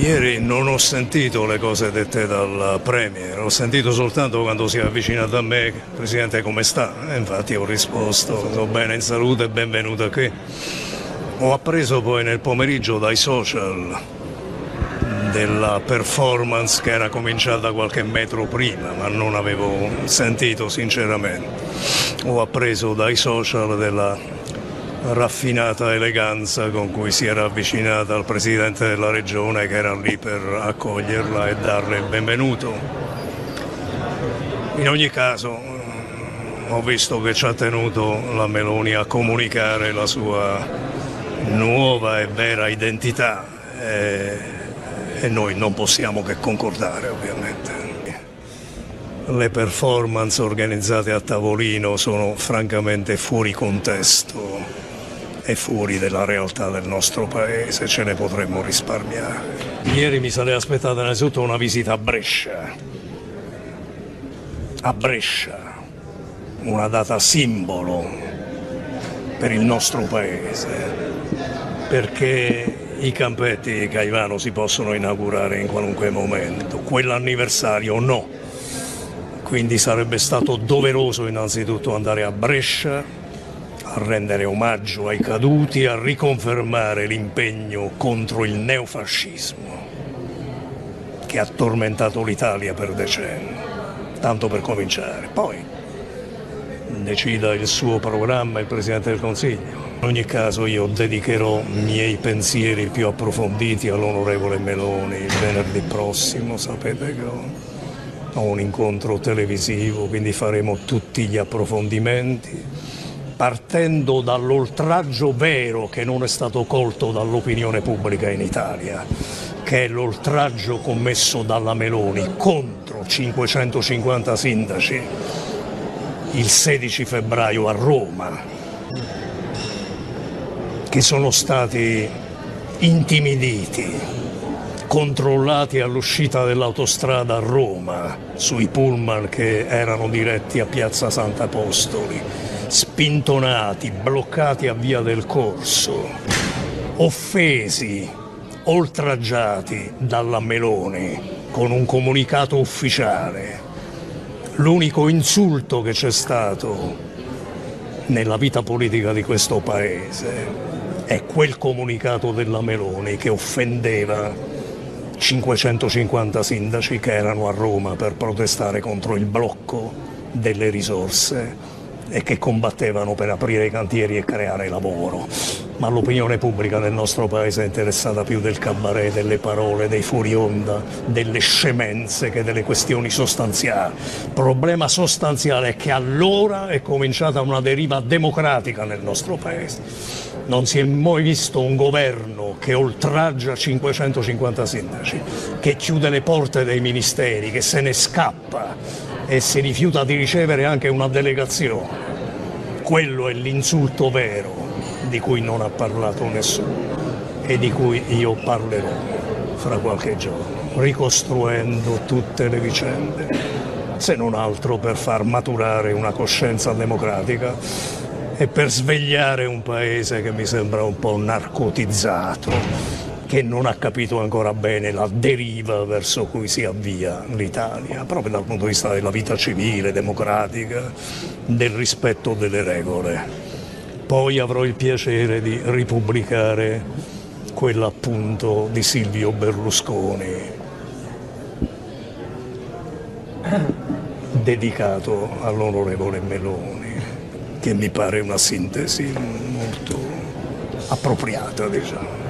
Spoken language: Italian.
Ieri non ho sentito le cose dette dal Premier, ho sentito soltanto quando si è avvicinato a me, Presidente come sta? E infatti ho risposto, sto bene in salute, benvenuto qui. Ho appreso poi nel pomeriggio dai social della performance che era cominciata qualche metro prima, ma non avevo sentito sinceramente. Ho appreso dai social della raffinata eleganza con cui si era avvicinata al Presidente della Regione che era lì per accoglierla e darle il benvenuto. In ogni caso ho visto che ci ha tenuto la Meloni a comunicare la sua nuova e vera identità e, e noi non possiamo che concordare ovviamente. Le performance organizzate a tavolino sono francamente fuori contesto e fuori della realtà del nostro paese, ce ne potremmo risparmiare. Ieri mi sarei aspettato innanzitutto una visita a Brescia, a Brescia, una data simbolo per il nostro paese, perché i campetti di Caivano si possono inaugurare in qualunque momento, quell'anniversario no. Quindi sarebbe stato doveroso innanzitutto andare a Brescia, a rendere omaggio ai caduti, a riconfermare l'impegno contro il neofascismo che ha tormentato l'Italia per decenni, tanto per cominciare. Poi decida il suo programma il Presidente del Consiglio. In ogni caso io dedicherò i miei pensieri più approfonditi all'onorevole Meloni il venerdì prossimo, sapete che ho un incontro televisivo, quindi faremo tutti gli approfondimenti partendo dall'oltraggio vero che non è stato colto dall'opinione pubblica in Italia, che è l'oltraggio commesso dalla Meloni contro 550 sindaci il 16 febbraio a Roma, che sono stati intimiditi, controllati all'uscita dell'autostrada a Roma sui pullman che erano diretti a Piazza Sant'Apostoli spintonati, bloccati a via del corso, offesi, oltraggiati dalla Meloni con un comunicato ufficiale. L'unico insulto che c'è stato nella vita politica di questo Paese è quel comunicato della Meloni che offendeva 550 sindaci che erano a Roma per protestare contro il blocco delle risorse e che combattevano per aprire i cantieri e creare lavoro. Ma l'opinione pubblica del nostro paese è interessata più del cabaret, delle parole, dei fuori onda, delle scemenze che delle questioni sostanziali. Il problema sostanziale è che allora è cominciata una deriva democratica nel nostro paese. Non si è mai visto un governo che oltraggia 550 sindaci, che chiude le porte dei ministeri, che se ne scappa e si rifiuta di ricevere anche una delegazione. Quello è l'insulto vero di cui non ha parlato nessuno e di cui io parlerò fra qualche giorno, ricostruendo tutte le vicende, se non altro per far maturare una coscienza democratica e per svegliare un paese che mi sembra un po' narcotizzato che non ha capito ancora bene la deriva verso cui si avvia l'Italia, proprio dal punto di vista della vita civile, democratica, del rispetto delle regole. Poi avrò il piacere di ripubblicare quella appunto di Silvio Berlusconi, dedicato all'onorevole Meloni, che mi pare una sintesi molto appropriata, diciamo.